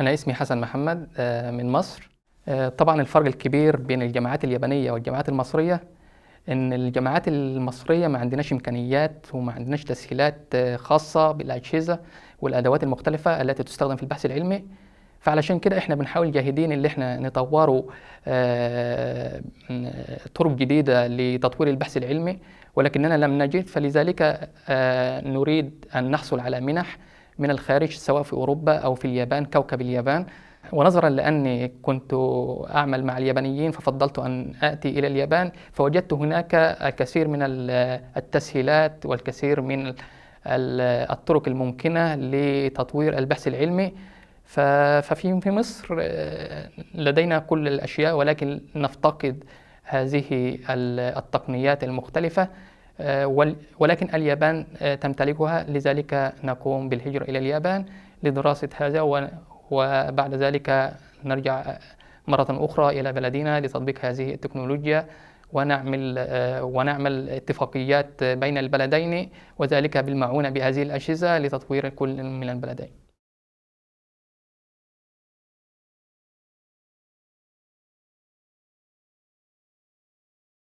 أنا اسمي حسن محمد آه، من مصر. آه، طبعا الفرق الكبير بين الجامعات اليابانية والجامعات المصرية إن الجامعات المصرية ما عندناش إمكانيات وما عندناش تسهيلات آه، خاصة بالأجهزة والأدوات المختلفة التي تستخدم في البحث العلمي. فعلشان كده إحنا بنحاول جاهدين اللي إحنا نطوروا طرق جديدة لتطوير البحث العلمي ولكننا لم نجد فلذلك نريد أن نحصل على منح من الخارج سواء في أوروبا أو في اليابان كوكب اليابان. ونظرا لأني كنت أعمل مع اليابانيين ففضلت أن آتي إلى اليابان. فوجدت هناك الكثير من التسهيلات والكثير من ال- الطرق الممكنة لتطوير البحث العلمي. ففي في مصر آه، لدينا كل الأشياء ولكن نفتقد هذه ال- التقنيات المختلفة. ولكن اليابان آه، تمتلكها. لذلك نقوم بالهجرة إلى اليابان لدراسة هذا وبعد ذلك نرجع مرة أخرى إلى بلدنا لتطبيق هذه التكنولوجيا ونعمل آه، ونعمل اتفاقيات بين البلدين وذلك بالمعونة بهذه الأجهزة لتطوير كل من البلدين.